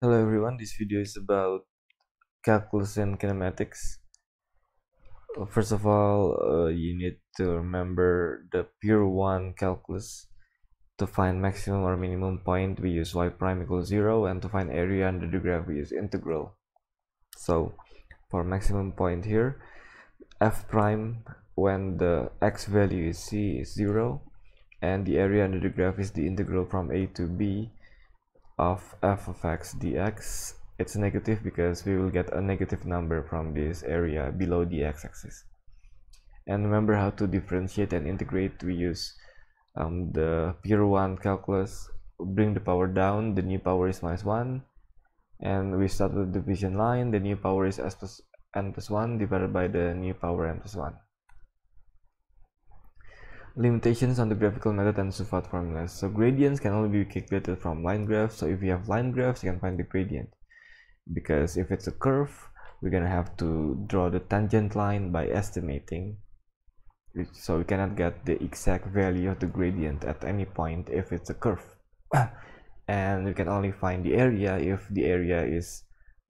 Hello everyone, this video is about calculus and kinematics. Uh, First of all, uh, you need to remember the pure one calculus. To find maximum or minimum point, we use y prime equals 0 and to find area under the graph, we use integral. So, for maximum point here, f prime when the x value is c is 0 and the area under the graph is the integral from a to b of f of x dx it's negative because we will get a negative number from this area below the x-axis and remember how to differentiate and integrate. We use um, the pure one calculus bring the power down the new power is minus 1 and we start with the division line the new power is s plus n plus 1 divided by the new power n plus 1 limitations on the graphical method and SUVAT formulas. So gradients can only be calculated from line graphs. So if you have line graphs, you can find the gradient. Because if it's a curve, we're gonna have to draw the tangent line by estimating. So we cannot get the exact value of the gradient at any point if it's a curve. and we can only find the area if the area is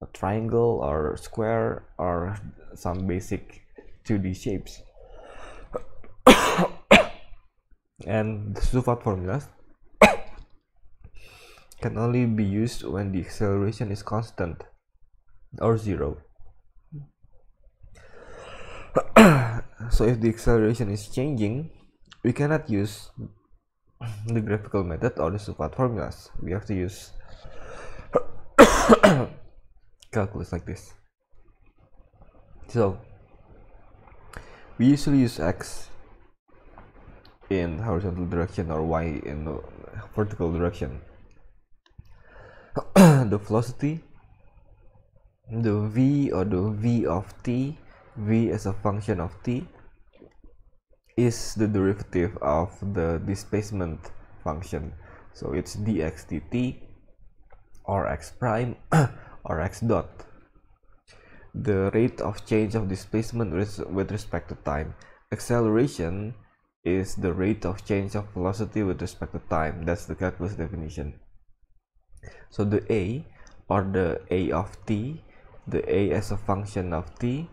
a triangle or square or some basic 2D shapes and the SUVAT formulas can only be used when the acceleration is constant or zero. so if the acceleration is changing, we cannot use the graphical method or the SUVAT formulas. We have to use calculus like this. So we usually use x in horizontal direction or y in vertical direction. The velocity the v or the v of t v as a function of t is the derivative of the displacement function. So it's dx dt or x prime or x dot. The rate of change of displacement with respect to time. Acceleration is the rate of change of velocity with respect to time. That's the calculus definition. So the a or the a of t the a as a function of t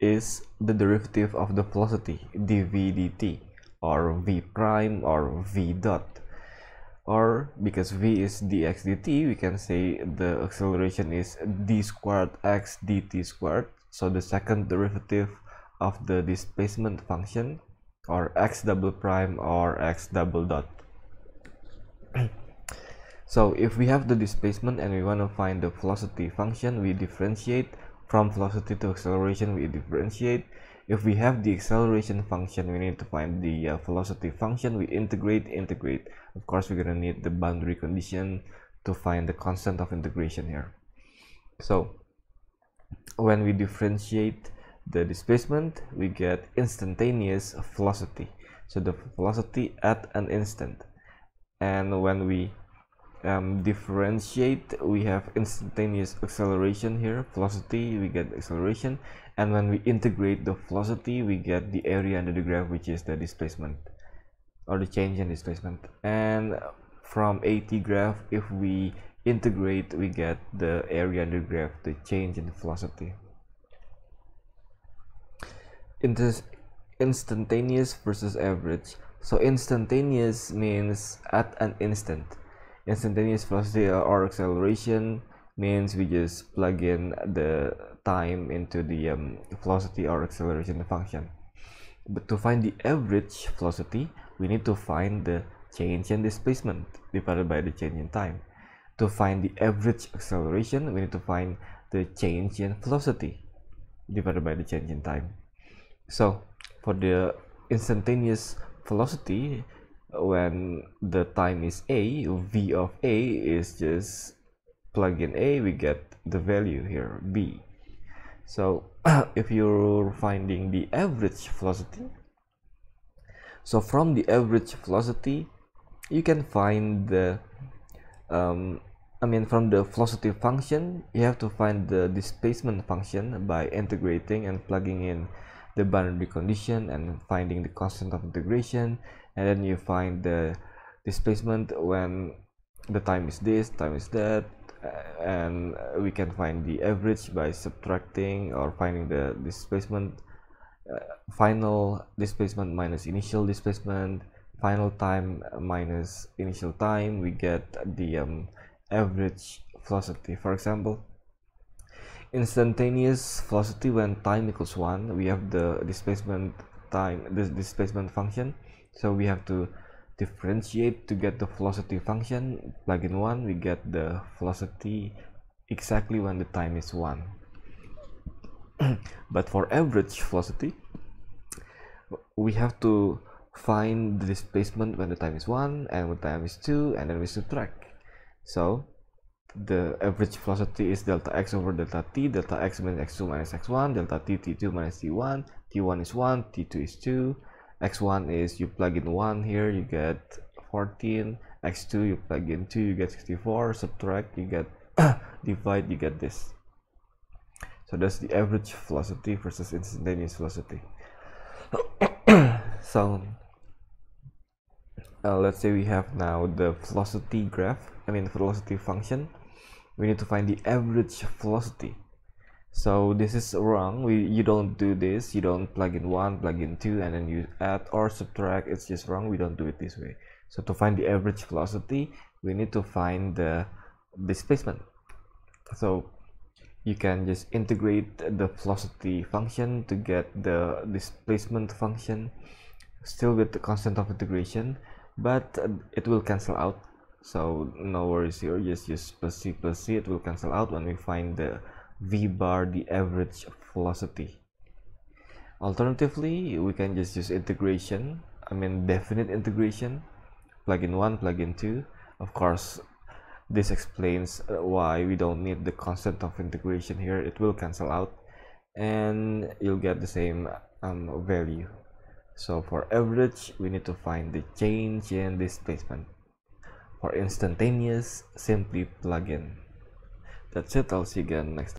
is the derivative of the velocity dv dt or v prime or v dot. Or because v is dx dt we can say the acceleration is d squared x dt squared. So the second derivative of the displacement function or x double prime or x double dot. So if we have the displacement and we want to find the velocity function we differentiate. From velocity to acceleration we differentiate. If we have the acceleration function we need to find the uh, velocity function. We integrate integrate. Of course we're going to need the boundary condition to find the constant of integration here. So when we differentiate the displacement we get instantaneous velocity. So the velocity at an instant. And when we um, differentiate we have instantaneous acceleration here velocity we get acceleration. And when we integrate the velocity we get the area under the graph which is the displacement or the change in displacement. And from AT graph if we integrate we get the area under the graph the change in velocity Inter instantaneous versus average. So instantaneous means at an instant. Instantaneous velocity or acceleration means we just plug in the time into the um, velocity or acceleration function. But to find the average velocity we need to find the change in displacement divided by the change in time. To find the average acceleration we need to find the change in velocity divided by the change in time so for the instantaneous velocity when the time is a v of a is just plug in a we get the value here b. So if you're finding the average velocity so from the average velocity you can find the um, I mean from the velocity function you have to find the displacement function by integrating and plugging in the boundary condition and finding the constant of integration and then you find the displacement when the time is this time is that uh, and we can find the average by subtracting or finding the displacement uh, final displacement minus initial displacement final time minus initial time we get the um, average velocity. For example instantaneous velocity when time equals one we have the displacement time this displacement function. So we have to differentiate to get the velocity function. Plug in one we get the velocity exactly when the time is one. But for average velocity we have to find the displacement when the time is one and when time is two and then we subtract. So the average velocity is delta x over delta t delta x means x2 minus x1 delta t t2 minus t1 t1 is 1 t2 is 2 x1 is you plug in 1 here you get 14 x2 you plug in 2 you get 64 subtract you get divide you get this. So that's the average velocity versus instantaneous velocity. So uh, let's say we have now the velocity graph I mean velocity function we need to find the average velocity. So this is wrong. We you don't do this. You don't plug in one plug in two and then you add or subtract. It's just wrong. We don't do it this way. So to find the average velocity we need to find the displacement. So you can just integrate the velocity function to get the displacement function. Still with the constant of integration but it will cancel out so no worries here. Just use plus c plus c it will cancel out when we find the v bar the average velocity. Alternatively we can just use integration. I mean definite integration. Plug in one plug in two. Of course this explains uh, why we don't need the constant of integration here. It will cancel out and you'll get the same um, value. So for average we need to find the change in displacement for instantaneous simply plug in. That's it. I'll see you again next time